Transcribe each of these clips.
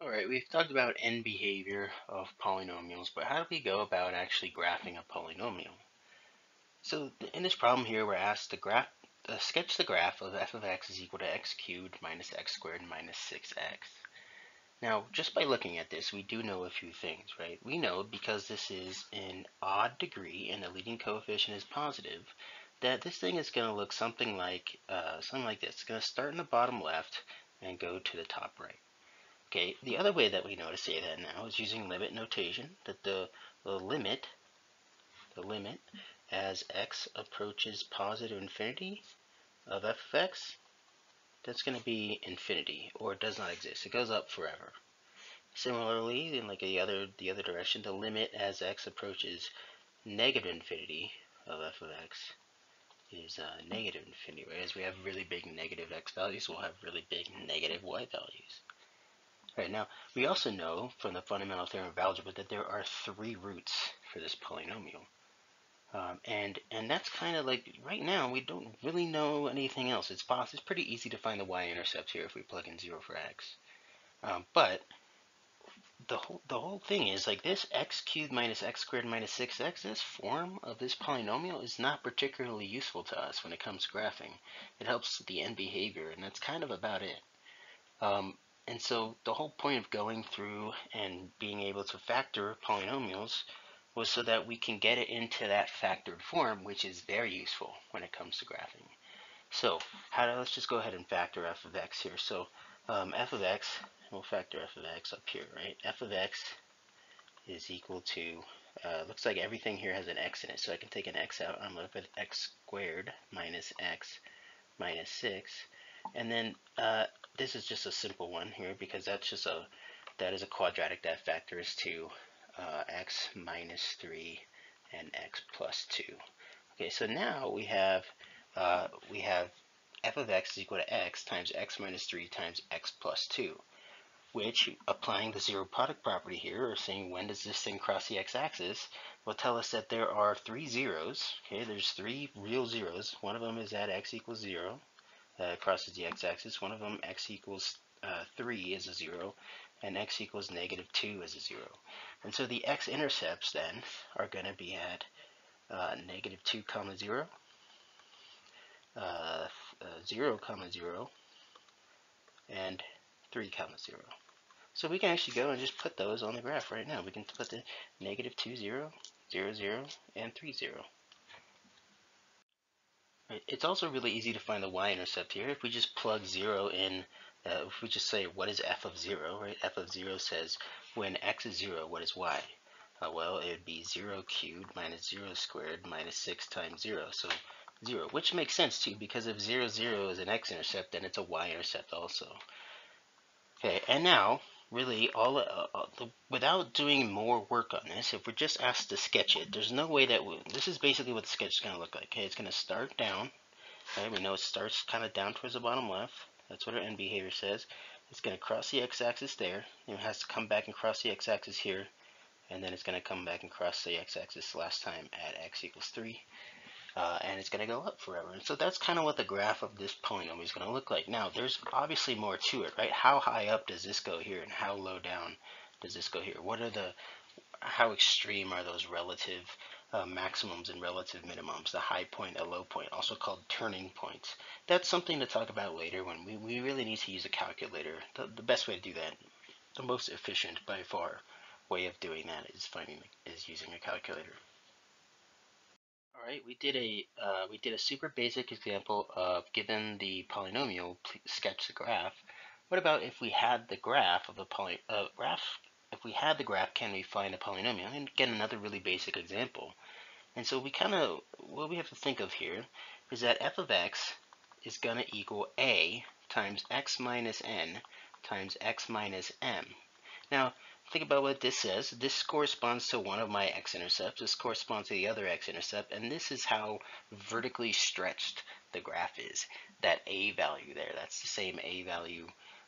Alright, we've talked about end behavior of polynomials, but how do we go about actually graphing a polynomial? So in this problem here, we're asked to graph, uh, sketch the graph of f of x is equal to x cubed minus x squared minus 6x. Now, just by looking at this, we do know a few things, right? We know because this is an odd degree and the leading coefficient is positive, that this thing is going to look something like uh, something like this. It's going to start in the bottom left and go to the top right. Okay, the other way that we know to say that now is using limit notation, that the, the limit, the limit as x approaches positive infinity of f of x, that's going to be infinity, or it does not exist. It goes up forever. Similarly, in like the other the other direction, the limit as x approaches negative infinity of f of x is uh, negative infinity, right? As we have really big negative x values, we'll have really big negative y values. Right now, we also know from the fundamental theorem of algebra that there are three roots for this polynomial. Um, and and that's kind of like right now we don't really know anything else. It's possible. It's pretty easy to find the y-intercept here if we plug in zero for x. Um, but the whole the whole thing is like this x cubed minus x squared minus 6x. This form of this polynomial is not particularly useful to us when it comes to graphing. It helps the end behavior, and that's kind of about it. Um, and so the whole point of going through and being able to factor polynomials was so that we can get it into that factored form, which is very useful when it comes to graphing. So how to, let's just go ahead and factor f of x here. So um, f of x, we'll factor f of x up here, right? f of x is equal to, uh, looks like everything here has an x in it. So I can take an x out. I'm left with x squared minus x minus 6. And then uh, this is just a simple one here because that's just a that is a quadratic that factors to uh, x minus 3 and x plus 2. Okay, so now we have uh, we have f of x is equal to x times x minus 3 times x plus 2, which, applying the zero product property here, or saying when does this thing cross the x-axis, will tell us that there are three zeros. Okay, there's three real zeros. One of them is at x equals 0, uh, crosses the x-axis. One of them, x equals uh, 3 is a 0, and x equals negative 2 is a 0. And so the x-intercepts then are going to be at uh, negative 2 comma 0, uh, uh, 0 comma 0, and 3 comma 0. So we can actually go and just put those on the graph right now. We can put the negative 2, 0, 0, 0, and 3, 0. It's also really easy to find the y-intercept here. If we just plug 0 in, uh, if we just say what is f of 0, right? f of 0 says when x is 0, what is y? Uh, well, it would be 0 cubed minus 0 squared minus 6 times 0. So 0, which makes sense too, because if 0, 0 is an x-intercept, then it's a y-intercept also. Okay, and now really all uh, uh, the, without doing more work on this if we're just asked to sketch it there's no way that we, this is basically what the sketch is going to look like okay? It's going to start down okay? We know it starts kind of down towards the bottom left. That's what our end behavior says. It's going to cross the x-axis there. And it has to come back and cross the x-axis here and then it's going to come back and cross the x-axis last time at x equals 3 uh, and it's going to go up forever. And so that's kind of what the graph of this polynomial is going to look like. Now, there's obviously more to it, right? How high up does this go here, and how low down does this go here? What are the, how extreme are those relative uh, maximums and relative minimums, the high point, a low point, also called turning points. That's something to talk about later when we, we really need to use a calculator. The, the best way to do that, the most efficient by far way of doing that is finding is using a calculator. All right, we did a uh, we did a super basic example of given the polynomial, sketch the graph. What about if we had the graph of a poly uh, graph? If we had the graph, can we find a polynomial? And again, another really basic example. And so we kind of what we have to think of here is that f of x is going to equal a times x minus n times x minus m. Now, think about what this says. This corresponds to one of my x-intercepts. This corresponds to the other x-intercept. And this is how vertically stretched the graph is. That a value there, that's the same a value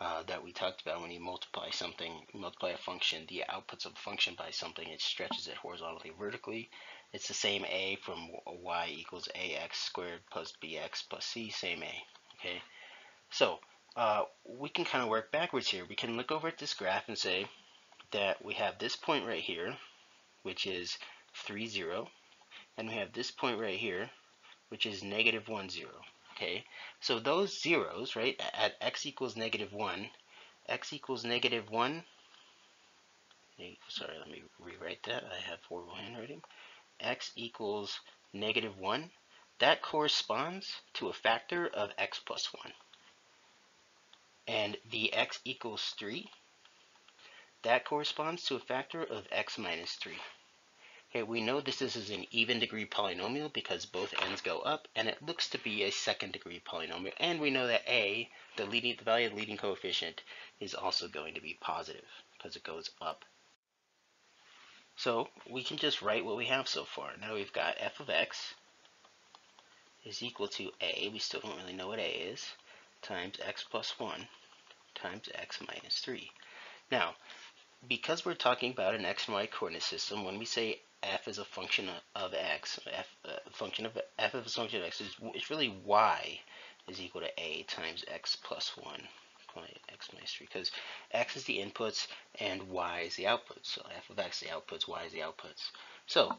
uh, that we talked about when you multiply something, multiply a function, the outputs of a function by something, it stretches it horizontally, vertically. It's the same a from y equals ax squared plus bx plus c, same a. Okay, so uh, we can kind of work backwards here. We can look over at this graph and say that we have this point right here, which is 3, 0, and we have this point right here, which is negative 1, 0. Okay, so those zeros, right, at x equals negative 1, x equals negative 1, sorry, let me rewrite that. I have horrible handwriting. x equals negative 1, that corresponds to a factor of x plus 1. And the x equals 3, that corresponds to a factor of x minus 3. Okay, we know this is an even degree polynomial because both ends go up, and it looks to be a second degree polynomial. And we know that a, the, leading, the value of the leading coefficient, is also going to be positive because it goes up. So we can just write what we have so far. Now we've got f of x is equal to a, we still don't really know what a is, times x plus 1 times x minus 3. Now, because we're talking about an x and y coordinate system, when we say f is a function of x, f uh, function of f is a function of x, is, it's really y is equal to a times x plus 1 x minus 3 because x is the inputs and y is the outputs. So f of x is the outputs, y is the outputs. So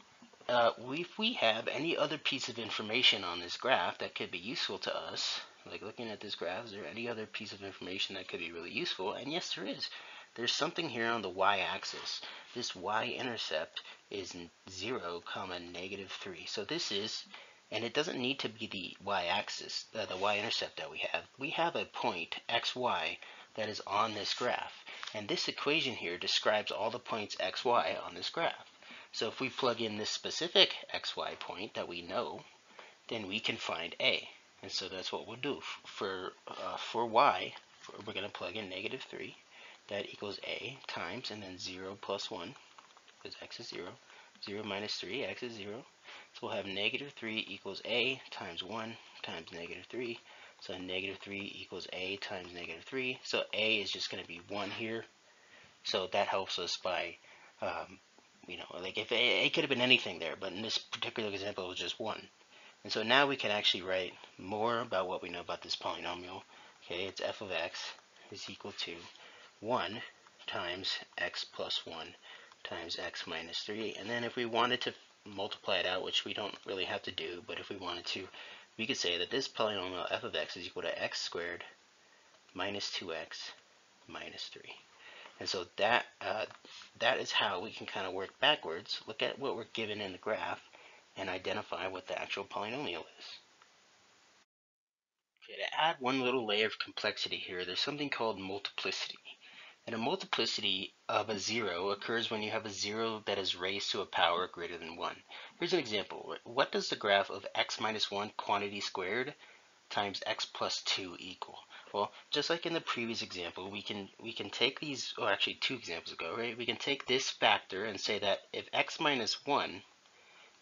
uh, if we have any other piece of information on this graph that could be useful to us, like looking at this graph, is there any other piece of information that could be really useful? And yes, there is. There's something here on the y-axis. This y-intercept is 0, comma, negative 3. So this is, and it doesn't need to be the y-axis, uh, the y-intercept that we have. We have a point, xy, that is on this graph. And this equation here describes all the points xy on this graph. So if we plug in this specific xy point that we know, then we can find a. And so that's what we'll do. For, uh, for y, we're going to plug in negative 3 that equals a times and then 0 plus 1 because x is 0 0 minus 3 x is 0 so we'll have negative 3 equals a times 1 times negative 3 so negative 3 equals a times negative 3 so a is just going to be 1 here. So that helps us by um, you know like if a, a could have been anything there but in this particular example it was just 1 and so now we can actually write more about what we know about this polynomial. Okay it's f of x is equal to 1 times x plus 1 times x minus 3. And then if we wanted to multiply it out, which we don't really have to do, but if we wanted to, we could say that this polynomial f of x is equal to x squared minus 2x minus 3. And so that uh, that is how we can kind of work backwards, look at what we're given in the graph, and identify what the actual polynomial is. Okay, to add one little layer of complexity here, there's something called multiplicity. And a multiplicity of a zero occurs when you have a zero that is raised to a power greater than 1. Here's an example. What does the graph of x minus 1 quantity squared times x plus 2 equal? Well, just like in the previous example, we can we can take these, or actually two examples ago, right? We can take this factor and say that if x minus 1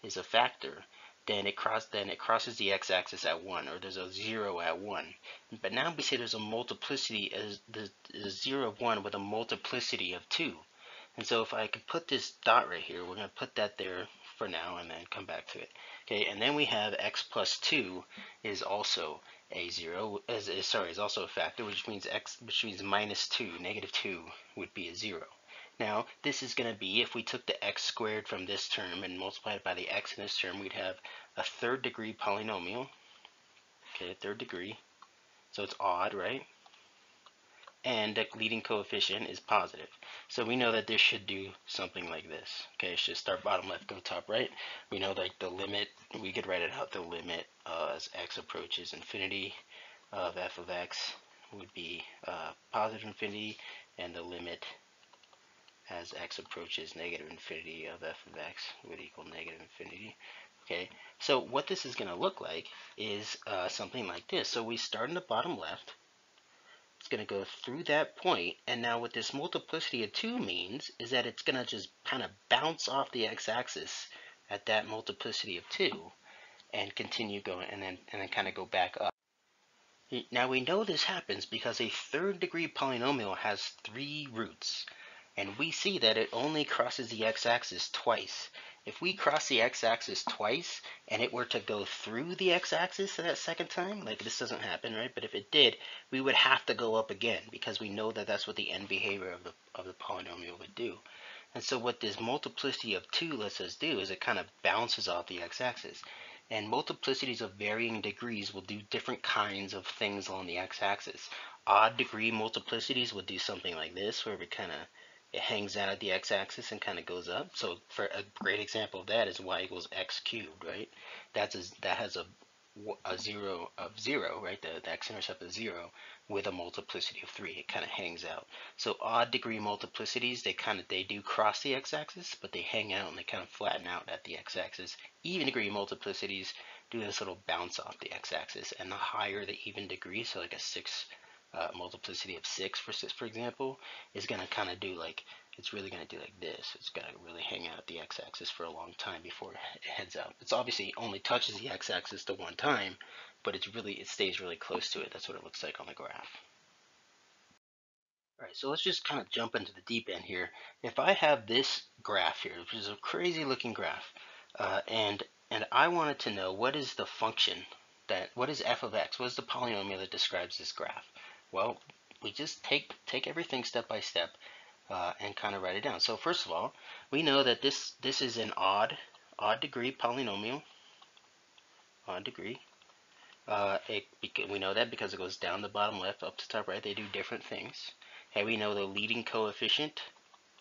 is a factor, then it cross then it crosses the x-axis at 1 or there's a 0 at 1 but now we say there's a multiplicity as the, the 0 of 1 with a multiplicity of 2 and so if I could put this dot right here we're going to put that there for now and then come back to it. Okay and then we have x plus 2 is also a 0 as sorry is also a factor which means x which means minus 2 negative 2 would be a 0 now, this is going to be, if we took the x squared from this term and multiplied by the x in this term, we'd have a third degree polynomial. Okay, third degree. So it's odd, right? And the leading coefficient is positive. So we know that this should do something like this. Okay, it should start bottom left, go top right. We know like the limit, we could write it out, the limit uh, as x approaches infinity of f of x would be uh, positive infinity, and the limit as x approaches negative infinity of f of x would equal negative infinity. Okay, so what this is going to look like is uh, something like this. So we start in the bottom left. It's going to go through that point, and now what this multiplicity of 2 means is that it's going to just kind of bounce off the x-axis at that multiplicity of 2 and continue going, and then, and then kind of go back up. Now we know this happens because a third degree polynomial has three roots. And we see that it only crosses the x-axis twice. if we cross the x-axis twice and it were to go through the x-axis that second time, like this doesn't happen, right? But if it did, we would have to go up again because we know that that's what the end behavior of the, of the polynomial would do. And so what this multiplicity of 2 lets us do is it kind of bounces off the x-axis. And multiplicities of varying degrees will do different kinds of things on the x-axis. Odd degree multiplicities would do something like this, where we kind of it hangs out at the x-axis and kind of goes up. So for a great example of that is y equals x cubed, right? That's a, that has a, a zero of zero, right? The, the x-intercept is zero with a multiplicity of three. It kind of hangs out. So odd degree multiplicities, they kind of they do cross the x-axis, but they hang out and they kind of flatten out at the x-axis. Even degree multiplicities do this little bounce off the x-axis, and the higher the even degree, so like a six uh, multiplicity of 6, for, 6, for example, is going to kind of do like, it's really going to do like this. It's going to really hang out the x-axis for a long time before it heads out. It's obviously only touches the x-axis the one time, but it's really, it stays really close to it. That's what it looks like on the graph. Alright, so let's just kind of jump into the deep end here. If I have this graph here, which is a crazy looking graph, uh, and and I wanted to know what is the function that, what is f of x, what is the polynomial that describes this graph? Well, we just take take everything step by step uh, and kind of write it down. So first of all, we know that this this is an odd odd degree polynomial. Odd degree. Uh, it, we know that because it goes down the bottom left, up to top right. They do different things. And we know the leading coefficient.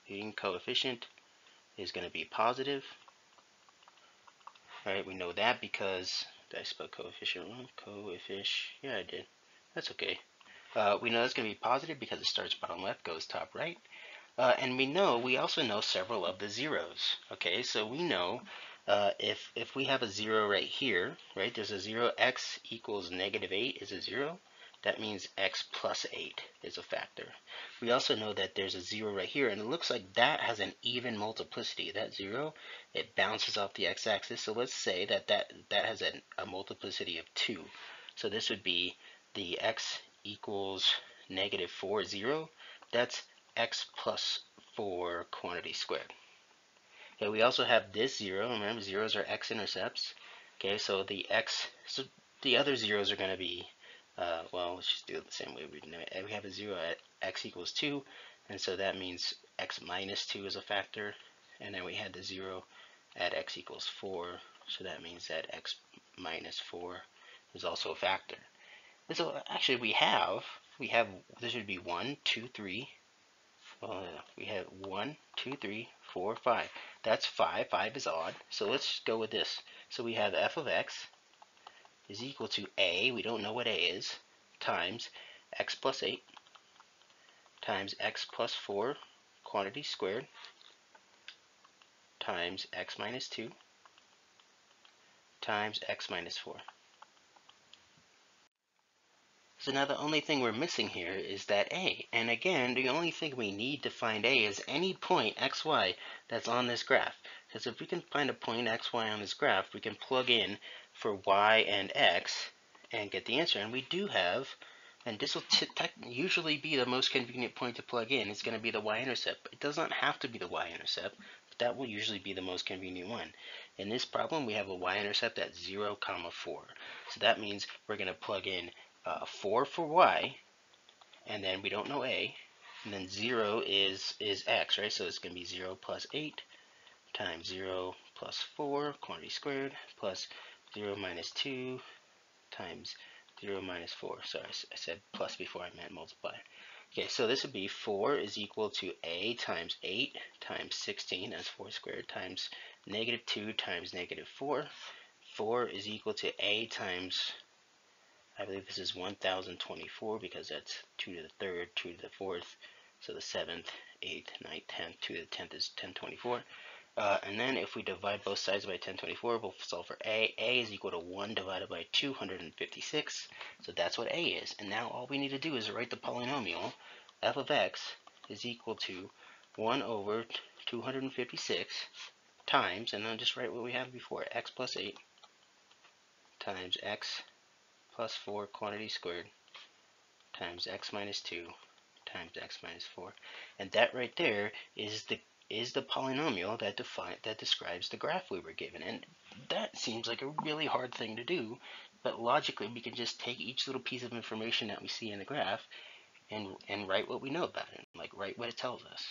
Leading coefficient is going to be positive. All right, we know that because did I spell coefficient wrong? Coefficient. Yeah, I did. That's okay. Uh, we know it's going to be positive because it starts bottom left, goes top right. Uh, and we know, we also know several of the zeros. Okay, so we know uh, if, if we have a zero right here, right, there's a zero, x equals negative 8 is a zero. That means x plus 8 is a factor. We also know that there's a 0 right here, and it looks like that has an even multiplicity. That 0, it bounces off the x-axis. So let's say that that, that has a, a multiplicity of 2. So this would be the x equals negative 4, 0, that's x plus 4 quantity squared. Okay, we also have this 0. Remember, zeros are x-intercepts. Okay, so the x, so the other zeros are going to be, uh, well, let's just do it the same way we do it. We have a 0 at x equals 2, and so that means x minus 2 is a factor. And then we had the 0 at x equals 4, so that means that x minus 4 is also a factor. And so actually we have, we have, this would be 1, 2, 3. Well, we have 1, 2, 3, 4, 5. That's 5. 5 is odd. So let's go with this. So we have f of x is equal to a, we don't know what a is, times x plus 8 times x plus 4 quantity squared times x minus 2 times x minus 4. So now the only thing we're missing here is that a. And again, the only thing we need to find a is any point xy that's on this graph. Because if we can find a point xy on this graph, we can plug in for y and x and get the answer. And we do have, and this will usually be the most convenient point to plug in, it's going to be the y-intercept. It does not have to be the y-intercept, but that will usually be the most convenient one. In this problem, we have a y-intercept at 0, comma 4. So that means we're going to plug in uh, 4 for y, and then we don't know a, and then 0 is, is x, right? So it's going to be 0 plus 8 times 0 plus 4, quantity squared, plus 0 minus 2 times 0 minus 4. Sorry, I said plus before I meant multiply. Okay, so this would be 4 is equal to a times 8 times 16, that's 4 squared, times negative 2 times negative 4. 4 is equal to a times I believe this is 1024 because that's 2 to the third, 2 to the fourth, so the 7th, 8th, 9th, 10th, 2 to the 10th is 1024. Uh, and then if we divide both sides by 1024, we'll solve for a. a is equal to 1 divided by 256. So that's what a is. And now all we need to do is write the polynomial f of x is equal to 1 over 256 times, and then just write what we have before, x plus 8 times x plus 4 quantity squared times x minus 2 times x minus 4. And that right there is the is the polynomial that define that describes the graph we were given. And that seems like a really hard thing to do, but logically we can just take each little piece of information that we see in the graph and and write what we know about it, like write what it tells us.